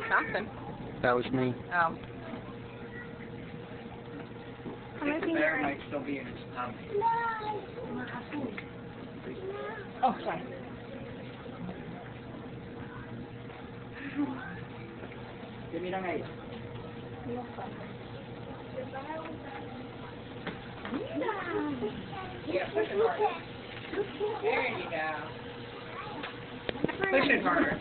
heard something. That was me. Oh. I the bear might still be in his tummy. Oh, sorry. Give me the knife. Yeah, push it harder. There you go. Push it harder.